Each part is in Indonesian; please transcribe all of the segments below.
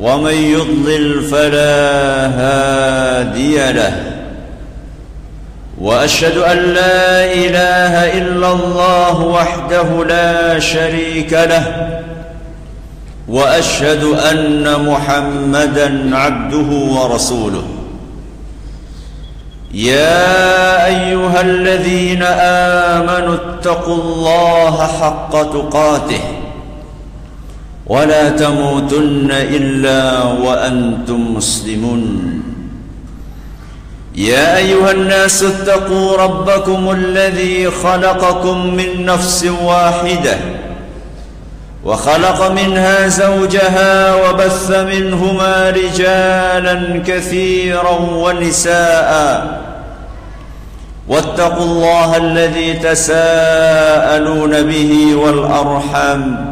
ومن يضلل فلا هادي له. وأشهد أن لا إله إلا الله وحده لا شريك له. وأشهد أن محمدا عبده ورسوله. يا أيها الذين آمنوا اتقوا الله حق تقاته. ولا تموتن إلا وأنتم مسلمون. يا أيها الناس اتقوا ربكم الذي خلقكم من نفس واحدة وخلق منها زوجها وبث منهما رجالا كثيرا ونساء. واتقوا الله الذي تساءلون به والأرحام.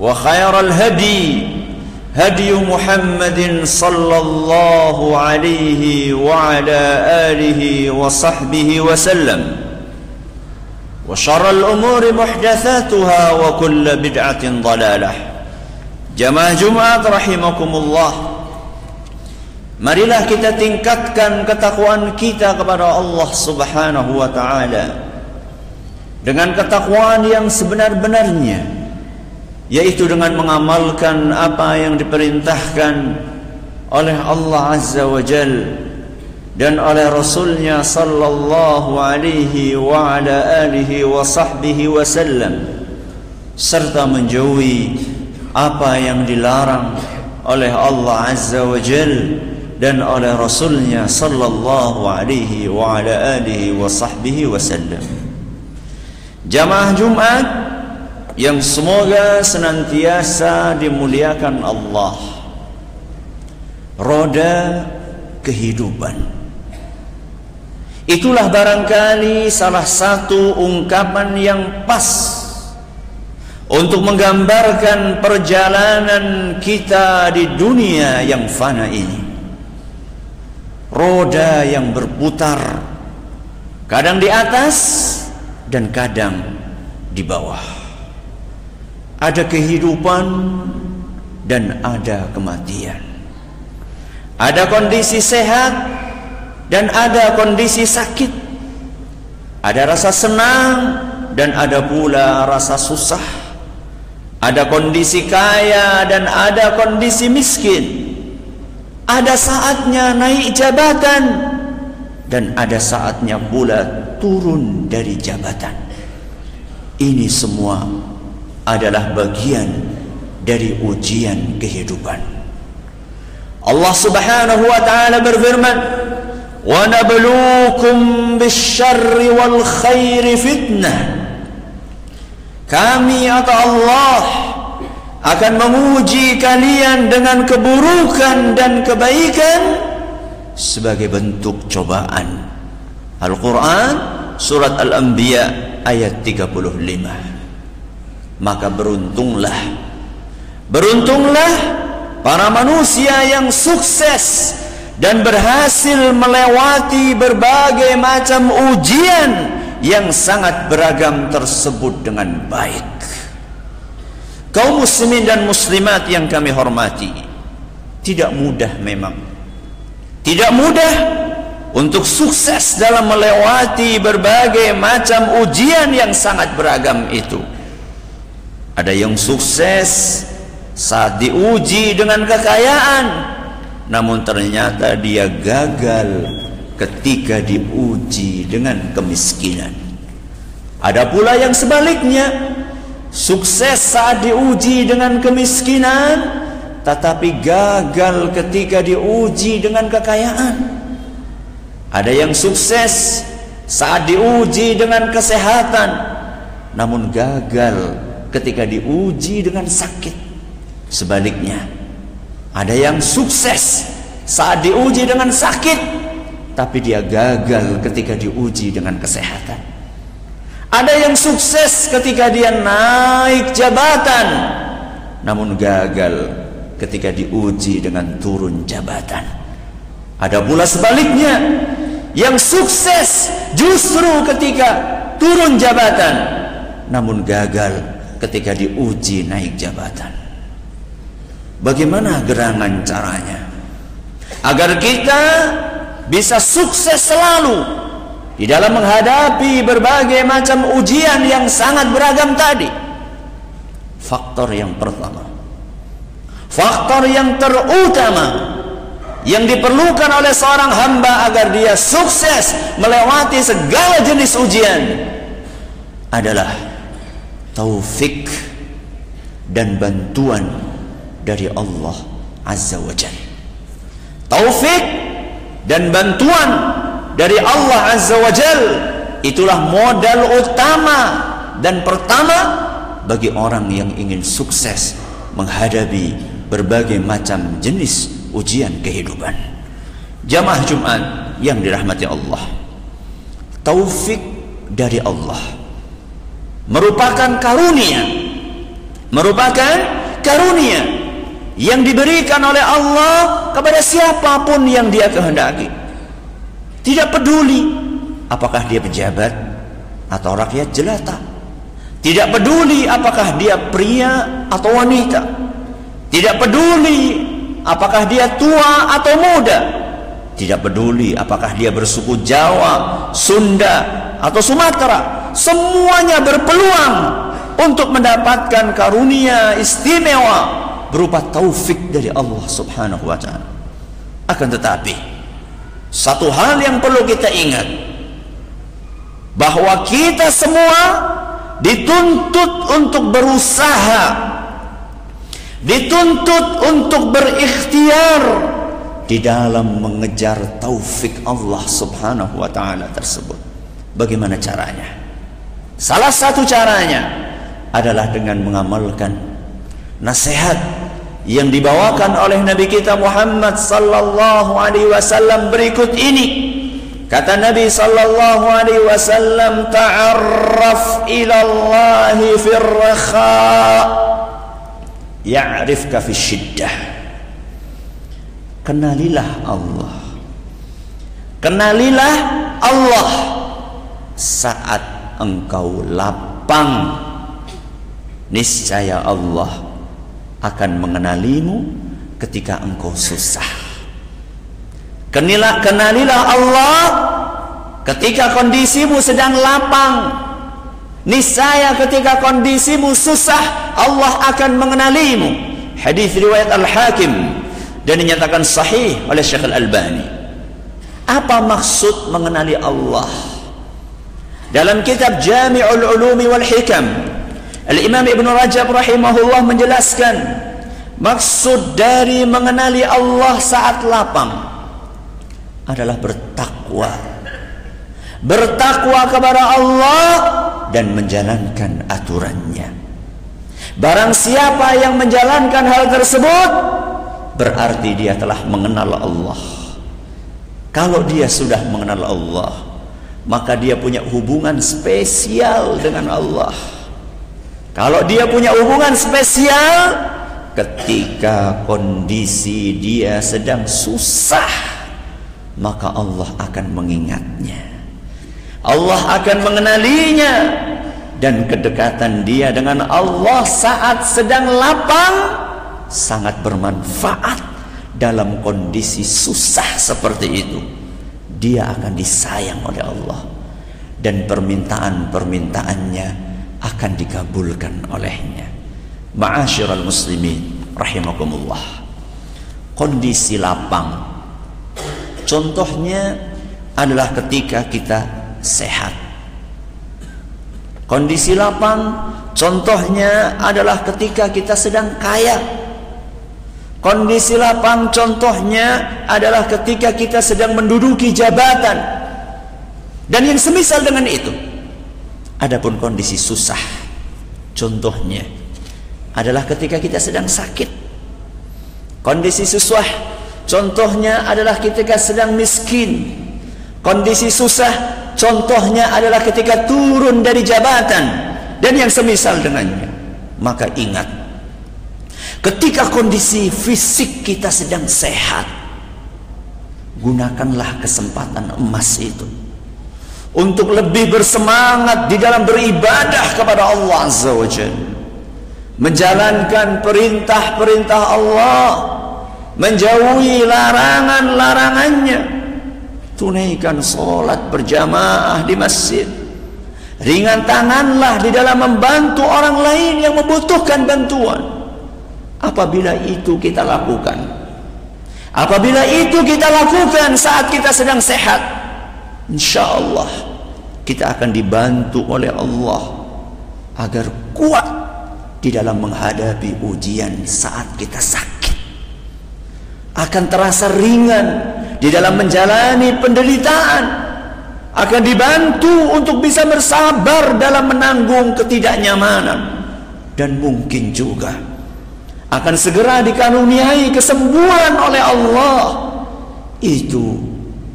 وخير الهدي هدي محمد صلى الله عليه وعلى اله وصحبه وسلم وشر الأمور محدثاتها وكل بدعه ضلاله jamaah Jumat rahimakumullah Marilah kita tingkatkan ketakwaan kita kepada Allah Subhanahu wa taala dengan ketakwaan yang sebenar-benarnya yaitu dengan mengamalkan apa yang diperintahkan oleh Allah Azza wa Jal dan oleh Rasulnya sallallahu alaihi wa ala alihi wa sahbihi wasallam serta menjauhi apa yang dilarang oleh Allah Azza wa Jal dan oleh Rasulnya sallallahu alaihi wa ala alihi wa sahbihi wasallam Jamaah Jumat yang semoga senantiasa dimuliakan Allah. Roda kehidupan. Itulah barangkali salah satu ungkapan yang pas untuk menggambarkan perjalanan kita di dunia yang fana ini. Roda yang berputar kadang di atas dan kadang di bawah ada kehidupan dan ada kematian. Ada kondisi sehat dan ada kondisi sakit. Ada rasa senang dan ada pula rasa susah. Ada kondisi kaya dan ada kondisi miskin. Ada saatnya naik jabatan dan ada saatnya pula turun dari jabatan. Ini semua adalah bagian dari ujian kehidupan. Allah Subhanahu wa taala berfirman, "Wa nabluukum bisyarri wal khairi fitnah." Kami atau Allah akan menguji kalian dengan keburukan dan kebaikan sebagai bentuk cobaan. Al-Quran Surat Al-Anbiya ayat 35 maka beruntunglah. Beruntunglah para manusia yang sukses dan berhasil melewati berbagai macam ujian yang sangat beragam tersebut dengan baik. Kaum muslimin dan muslimat yang kami hormati tidak mudah memang. Tidak mudah untuk sukses dalam melewati berbagai macam ujian yang sangat beragam itu ada yang sukses saat diuji dengan kekayaan namun ternyata dia gagal ketika diuji dengan kemiskinan. Ada pula yang sebaliknya, sukses saat diuji dengan kemiskinan, tetapi gagal ketika diuji dengan kekayaan. Ada yang sukses saat diuji dengan kesehatan, namun gagal ketika diuji dengan sakit. Sebaliknya, ada yang sukses saat diuji dengan sakit, tapi dia gagal ketika diuji dengan kesehatan. Ada yang sukses ketika dia naik jabatan, namun gagal ketika diuji dengan turun jabatan. Ada pula sebaliknya, yang sukses justru ketika turun jabatan, namun gagal ketika diuji naik jabatan. Bagaimana gerangan caranya? Agar kita bisa sukses selalu di dalam menghadapi berbagai macam ujian yang sangat beragam tadi. Faktor yang pertama, faktor yang terutama yang diperlukan oleh seorang hamba agar dia sukses melewati segala jenis ujian adalah taufik dan bantuan dari Allah Azza wa Jalla. Taufik dan bantuan dari Allah Azza wa Jal itulah modal utama dan pertama bagi orang yang ingin sukses menghadapi berbagai macam jenis ujian kehidupan. Jamaah Jumat yang dirahmati Allah. Taufik dari Allah merupakan karunia merupakan karunia yang diberikan oleh Allah kepada siapa pun yang dia kehendaki. Tidak peduli apakah dia pejabat atau rakyat jelata. Tidak peduli apakah dia pria atau wanita. Tidak peduli apakah dia tua atau muda. Tidak peduli apakah dia bersuku Jawa, Sunda, atau Sumatera. Semuanya berpeluang untuk mendapatkan karunia istimewa berupa taufik dari Allah Subhanahu wa taala. Akan tetapi satu hal yang perlu kita ingat bahwa kita semua dituntut untuk berusaha dituntut untuk berikhtiar di dalam mengejar taufik Allah Subhanahu wa taala tersebut. Bagaimana caranya? Salah satu caranya adalah dengan mengamalkan nasihat yang dibawakan oleh Nabi kita Muhammad sallallahu alaihi wasallam berikut ini. Kata Nabi sallallahu alaihi wasallam, "Ta'arraf ila Allah fi ar-rakha, ya'rifka fi syiddah." Kenalilah Allah. Kenalilah Allah saat engkau lapang. Niscaya Allah akan mengenalimu ketika engkau susah. Kenilah, kenalilah Allah ketika kondisimu sedang lapang. Niscaya ketika kondisimu susah, Allah akan mengenalimu. Hadis riwayat Al-Hakim dan dinyatakan sahih oleh Syekh Al-Albani. Apa maksud mengenali Allah? Dalam kitab Jami'ul Ulumi wal Hikam Al-Imam Ibn Rajab rahimahullah menjelaskan maksud dari mengenali Allah saat lapang adalah bertakwa. Bertakwa kepada Allah dan menjalankan aturannya. Barang siapa yang menjalankan hal tersebut berarti dia telah mengenal Allah. Kalau dia sudah mengenal Allah, maka dia punya hubungan spesial dengan Allah. Kalau dia punya hubungan spesial ketika kondisi dia sedang susah, maka Allah akan mengingatnya. Allah akan mengenalinya dan kedekatan dia dengan Allah saat sedang lapang sangat bermanfaat dalam kondisi susah seperti itu. Dia akan disayang oleh Allah dan permintaan-permintaannya akan dikabulkan olehnya. Ma'asyiral muslimin rahimakumullah. kondisi lapang. Contohnya adalah ketika kita sehat. Kondisi lapang contohnya adalah ketika kita sedang kaya. Kondisi lapang contohnya adalah ketika kita sedang menduduki jabatan. Dan yang semisal dengan itu. Adapun kondisi susah contohnya adalah ketika kita sedang sakit. Kondisi susah contohnya adalah ketika sedang miskin. Kondisi susah contohnya adalah ketika turun dari jabatan dan yang semisal dengannya. Maka ingat ketika kondisi fisik kita sedang sehat gunakanlah kesempatan emas itu untuk lebih bersemangat di dalam beribadah kepada Allah Azza wa Jalla. Menjalankan perintah-perintah Allah menjauhi larangan-larangannya. Tunaikan solat berjamaah di masjid. Ringan tanganlah di dalam membantu orang lain yang membutuhkan bantuan apabila itu kita lakukan. Apabila itu kita lakukan saat kita sedang sehat insyaallah kita akan dibantu oleh Allah agar kuat di dalam menghadapi ujian saat kita sakit. Akan terasa ringan di dalam menjalani penderitaan. Akan dibantu untuk bisa bersabar dalam menanggung ketidaknyamanan. Dan mungkin juga akan segera dikaruniai kesembuhan oleh Allah. Itu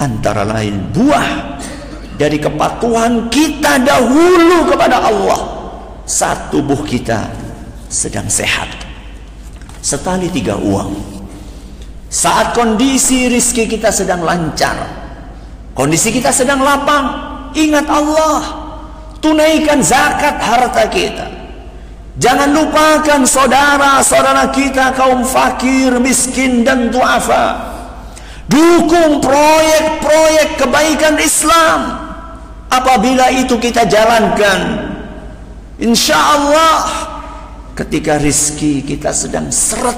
antara lain buah dari kepatuhan kita dahulu kepada Allah. Saat tubuh kita sedang sehat. Setali tiga uang. Saat kondisi rizki kita sedang lancar, kondisi kita sedang lapang, ingat Allah, tunaikan zakat harta kita. Jangan lupakan saudara-saudara kita kaum fakir, miskin dan duafa. Dukung proyek-proyek kebaikan Islam. Apabila itu kita jalankan, insya Allah ketika rizki kita sedang seret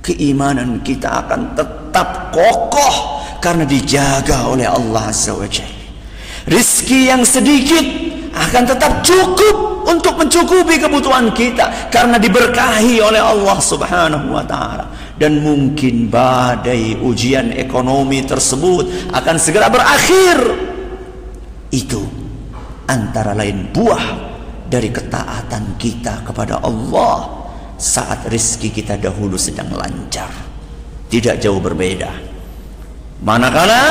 keimanan kita akan tetap kokoh karena dijaga oleh Allah Azza Rizki yang sedikit akan tetap cukup untuk mencukupi kebutuhan kita karena diberkahi oleh Allah Subhanahu wa taala. Dan mungkin badai ujian ekonomi tersebut akan segera berakhir. Itu antara lain buah dari ketaatan kita kepada Allah saat rizki kita dahulu sedang lancar. Tidak jauh berbeda. Manakala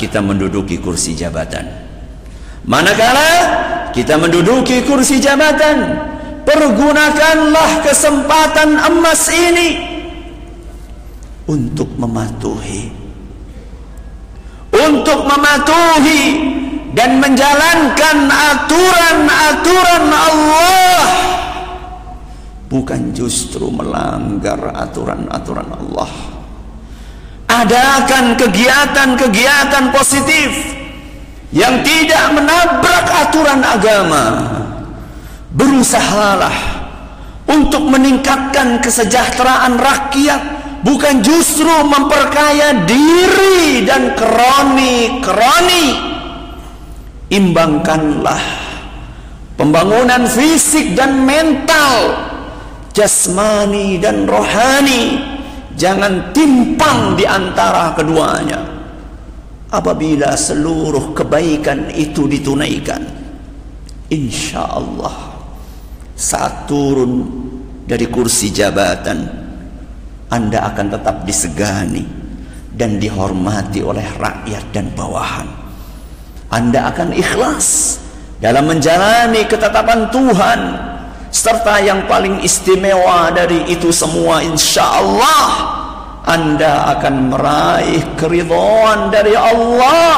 kita menduduki kursi jabatan. Manakala kita menduduki kursi jabatan. Pergunakanlah kesempatan emas ini untuk mematuhi. Untuk mematuhi dan menjalankan aturan-aturan Allah. Bukan justru melanggar aturan-aturan Allah. Adakan kegiatan-kegiatan positif yang tidak menabrak aturan agama. Berusahalah untuk meningkatkan kesejahteraan rakyat bukan justru memperkaya diri dan kroni-kroni. Imbangkanlah pembangunan fisik dan mental jasmani dan rohani jangan timpang di antara keduanya apabila seluruh kebaikan itu ditunaikan insya Allah saat turun dari kursi jabatan anda akan tetap disegani dan dihormati oleh rakyat dan bawahan. Anda akan ikhlas dalam menjalani ketetapan Tuhan serta yang paling istimewa dari itu semua insya Allah anda akan meraih keridhaan dari Allah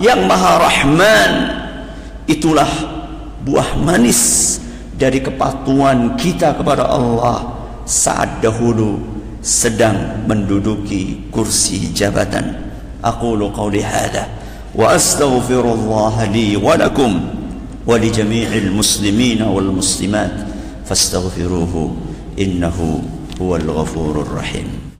yang Maha Rahman. Itulah buah manis dari kepatuhan kita kepada Allah saat dahulu sedang menduduki kursi jabatan. Aqulu qawli hadha wa astaghfirullah li wa lakum wa li jami'il muslimina wal muslimat fastaghfiruhu innahu huwal ghafurur rahim.